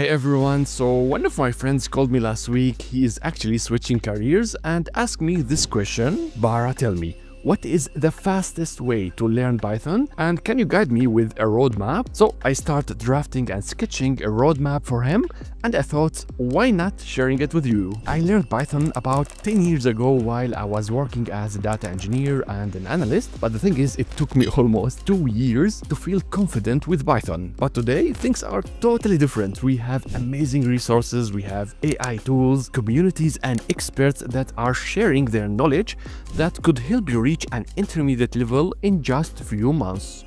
Hey everyone, so one of my friends called me last week. He is actually switching careers and asked me this question. Baraa, tell me, what is the fastest way to learn Python and can you guide me with a roadmap? So I started drafting and sketching a roadmap for him and I thought why not sharing it with you. I learned Python about 10 years ago while I was working as a data engineer and an analyst but the thing is it took me almost 2 years to feel confident with Python. But today things are totally different. We have amazing resources, we have AI tools, communities and experts that are sharing their knowledge that could help you reach an intermediate level in just few months.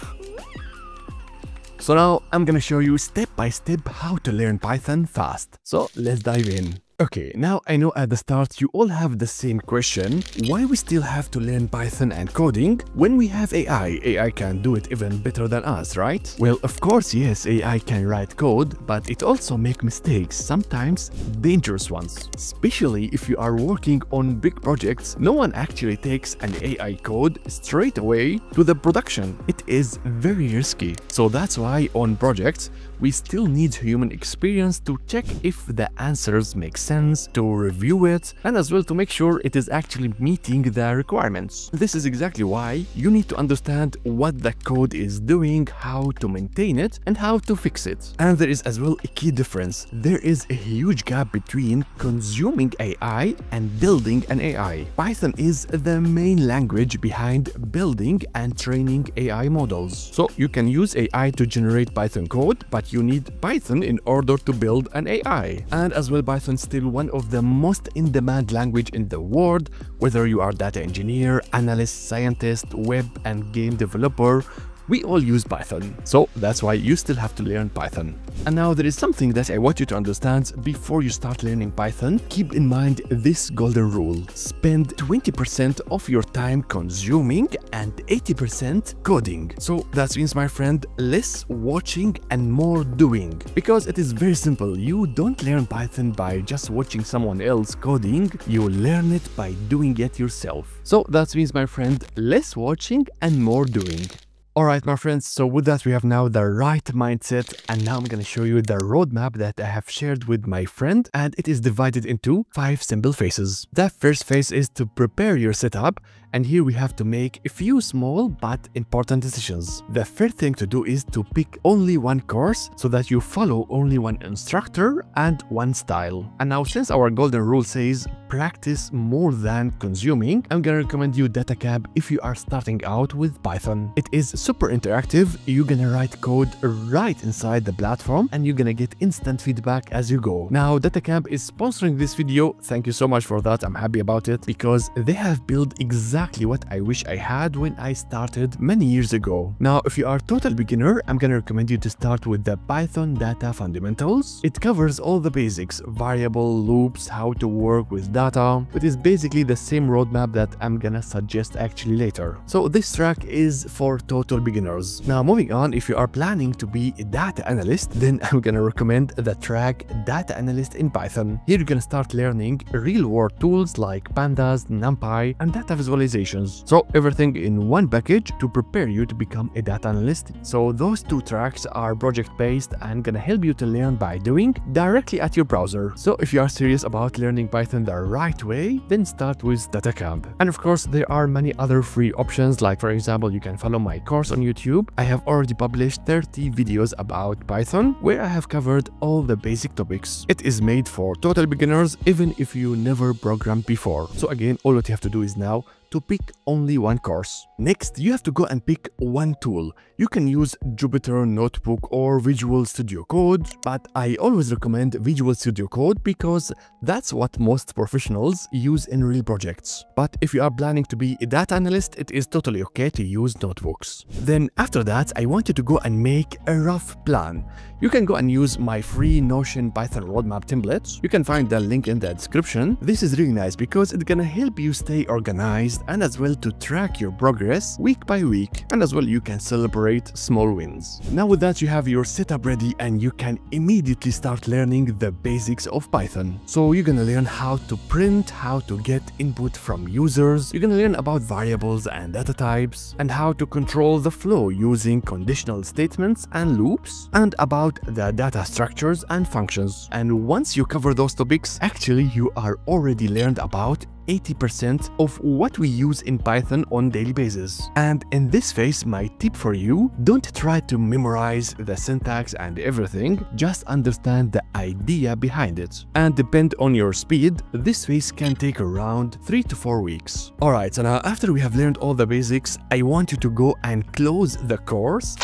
So now I'm gonna show you step by step how to learn Python fast. So let's dive in. Okay, now I know at the start you all have the same question, why we still have to learn Python and coding when we have AI? AI can do it even better than us, right? Well, of course, yes, AI can write code, but it also make mistakes, sometimes dangerous ones. Especially if you are working on big projects, no one actually takes an AI code straight away to the production. It is very risky. So that's why on projects, we still need human experience to check if the answers make sense, to review it, and as well to make sure it is actually meeting the requirements. This is exactly why you need to understand what the code is doing, how to maintain it, and how to fix it. And there is as well a key difference. There is a huge gap between consuming AI and building an AI. Python is the main language behind building and training AI models. So you can use AI to generate Python code, but you need Python in order to build an AI. And as well, Python still one of the most in-demand language in the world, whether you are data engineer, analyst, scientist, web and game developer, we all use Python, so that's why you still have to learn Python. And now there is something that I want you to understand before you start learning Python. Keep in mind this golden rule. Spend 20% of your time consuming and 80% coding. So that means, my friend, less watching and more doing. Because it is very simple. You don't learn Python by just watching someone else coding. You learn it by doing it yourself. So that means, my friend, less watching and more doing. Alright my friends, so with that we have now the right mindset and now I'm gonna show you the roadmap that I have shared with my friend and it is divided into 5 simple phases. The first phase is to prepare your setup and here we have to make a few small but important decisions. The first thing to do is to pick only one course so that you follow only one instructor and one style. And now since our golden rule says practice more than consuming, I'm gonna recommend you DataCamp if you are starting out with Python. It is super interactive, you're gonna write code right inside the platform and you're gonna get instant feedback as you go. Now DataCamp is sponsoring this video, thank you so much for that, I'm happy about it because they have built exactly exactly what I wish I had when I started many years ago. Now, if you are a total beginner, I'm gonna recommend you to start with the Python Data Fundamentals. It covers all the basics, variable, loops, how to work with data. It is basically the same roadmap that I'm gonna suggest actually later. So this track is for total beginners. Now, moving on, if you are planning to be a data analyst, then I'm gonna recommend the track Data Analyst in Python. Here you're gonna start learning real-world tools like Pandas, NumPy, and data visualization organizations. So everything in one package to prepare you to become a data analyst. So those two tracks are project-based and gonna help you to learn by doing directly at your browser. So if you are serious about learning Python the right way, then start with DataCamp. And of course, there are many other free options like for example, you can follow my course on YouTube. I have already published 30 videos about Python where I have covered all the basic topics. It is made for total beginners even if you never programmed before. So again, all what you have to do is now to pick only one course. Next, you have to go and pick one tool. You can use Jupyter Notebook or Visual Studio Code, but I always recommend Visual Studio Code because that's what most professionals use in real projects. But if you are planning to be a data analyst, it is totally okay to use notebooks. Then after that, I want you to go and make a rough plan. You can go and use my free Notion Python roadmap templates. You can find the link in the description. This is really nice because it's gonna help you stay organized and as well to track your progress week by week and as well you can celebrate small wins. Now with that you have your setup ready and you can immediately start learning the basics of Python. So you're gonna learn how to print, how to get input from users, you're gonna learn about variables and data types, and how to control the flow using conditional statements and loops, and about the data structures and functions. And once you cover those topics, actually you are already learned about 80% of what we use in Python on daily basis. And in this phase, my tip for you, don't try to memorize the syntax and everything, just understand the idea behind it. And depend on your speed, this phase can take around 3 to 4 weeks. Alright, so now after we have learned all the basics, I want you to go and close the course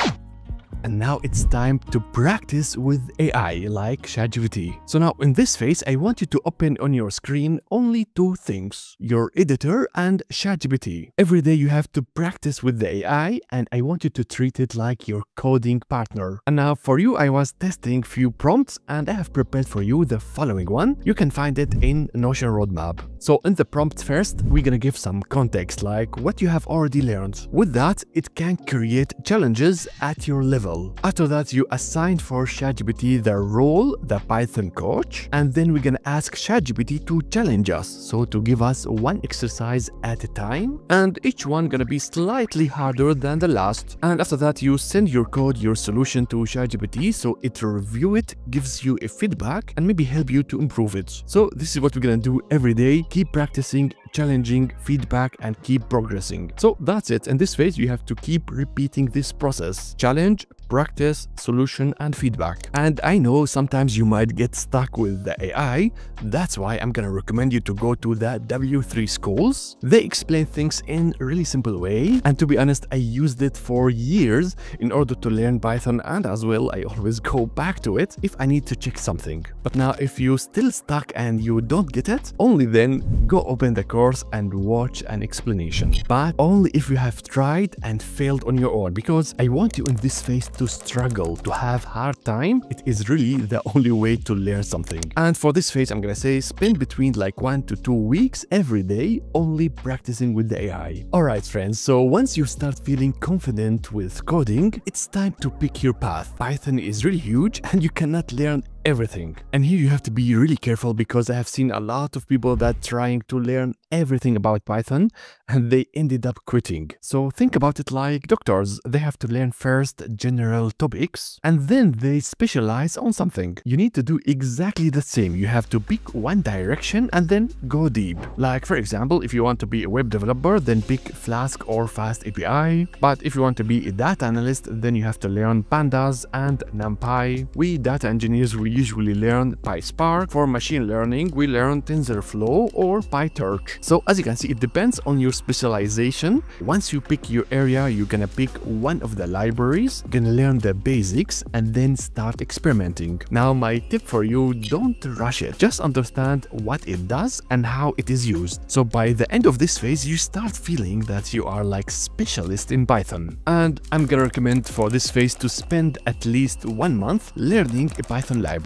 and now it's time to practice with AI like ChatGPT. So now in this phase, I want you to open on your screen only two things, your editor and ChatGPT. Every day you have to practice with the AI and I want you to treat it like your coding partner. And now for you, I was testing few prompts and I have prepared for you the following one. You can find it in Notion Roadmap. So in the prompt first, we're gonna give some context like what you have already learned. With that, it can create challenges at your level. After that, you assign for ChatGPT the role, the Python coach, and then we're gonna ask ChatGPT to challenge us. So to give us one exercise at a time, and each one gonna be slightly harder than the last. And after that, you send your code, your solution to ChatGPT so it review it, gives you a feedback, and maybe help you to improve it. So this is what we're gonna do every day keep practicing, challenging feedback, and keep progressing. So that's it. In this phase, you have to keep repeating this process. Challenge, practice, solution, and feedback. And I know sometimes you might get stuck with the AI. That's why I'm gonna recommend you to go to the W3Schools. They explain things in a really simple way. And to be honest, I used it for years in order to learn Python and as well, I always go back to it if I need to check something. But now if you're still stuck and you don't get it, only then go open the course and watch an explanation. But only if you have tried and failed on your own because I want you in this phase to struggle, to have hard time, it is really the only way to learn something. And for this phase, I'm gonna say spend between like one to two weeks every day only practicing with the AI. Alright friends, so once you start feeling confident with coding, it's time to pick your path. Python is really huge and you cannot learn everything. And here you have to be really careful because I have seen a lot of people that trying to learn everything about Python and they ended up quitting. So think about it like doctors. They have to learn first general topics and then they specialize on something. You need to do exactly the same. You have to pick one direction and then go deep. Like for example, if you want to be a web developer, then pick Flask or FastAPI. But if you want to be a data analyst, then you have to learn Pandas and NumPy. We data engineers, we usually learn PySpark. For machine learning, we learn TensorFlow or PyTorch. So as you can see, it depends on your specialization. Once you pick your area, you're gonna pick one of the libraries, gonna learn the basics, and then start experimenting. Now, my tip for you, don't rush it. Just understand what it does and how it is used. So by the end of this phase, you start feeling that you are like specialist in Python. And I'm gonna recommend for this phase to spend at least one month learning a Python library.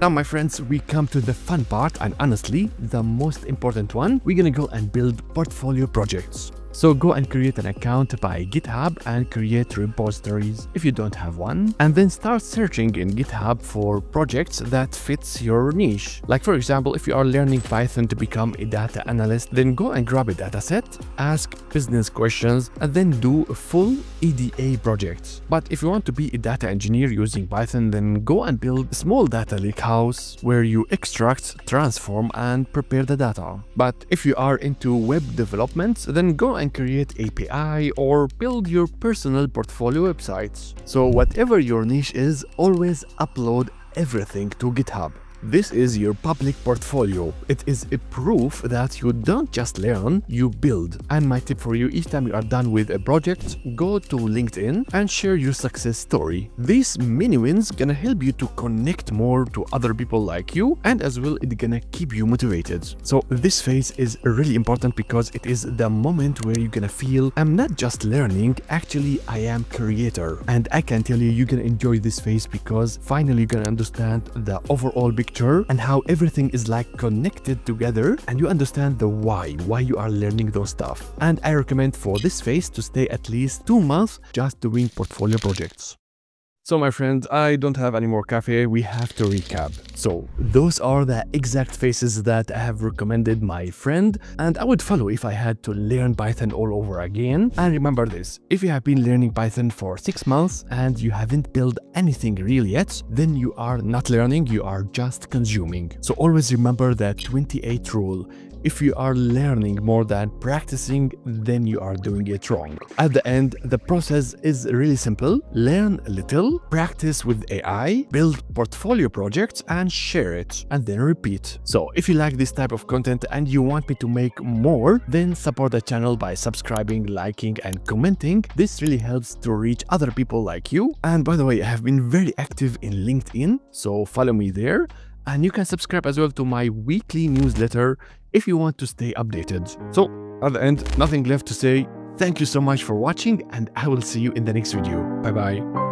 Now, my friends, we come to the fun part and honestly, the most important one. We're gonna go and build portfolio projects. So go and create an account by GitHub and create repositories if you don't have one and then start searching in GitHub for projects that fits your niche. Like for example, if you are learning Python to become a data analyst, then go and grab a dataset, ask business questions and then do a full EDA project. But if you want to be a data engineer using Python, then go and build a small data lake house where you extract, transform and prepare the data. But if you are into web development, then go and create API or build your personal portfolio websites. So whatever your niche is, always upload everything to GitHub. This is your public portfolio. It is a proof that you don't just learn, you build. And my tip for you, each time you are done with a project, go to LinkedIn and share your success story. These mini wins gonna help you to connect more to other people like you and as well it's gonna keep you motivated. So this phase is really important because it is the moment where you're gonna feel I'm not just learning, actually I am creator. And I can tell you you're gonna enjoy this phase because finally you're gonna understand the overall big picture and how everything is like connected together and you understand the why, why you are learning those stuff. And I recommend for this phase to stay at least two months just doing portfolio projects. So my friends, I don't have any more cafe, we have to recap. So those are the exact faces that I have recommended my friend and I would follow if I had to learn Python all over again. And remember this, if you have been learning Python for 6 months and you haven't built anything real yet, then you are not learning, you are just consuming. So always remember that 28 rule. If you are learning more than practicing, then you are doing it wrong. At the end, the process is really simple. Learn a little, practice with AI, build portfolio projects and share it, and then repeat. So if you like this type of content and you want me to make more, then support the channel by subscribing, liking and commenting. This really helps to reach other people like you. And by the way, I have been very active in LinkedIn, so follow me there and you can subscribe as well to my weekly newsletter if you want to stay updated. So at the end, nothing left to say. Thank you so much for watching and I will see you in the next video. Bye bye.